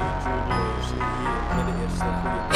Wesley Junior hier met de eerste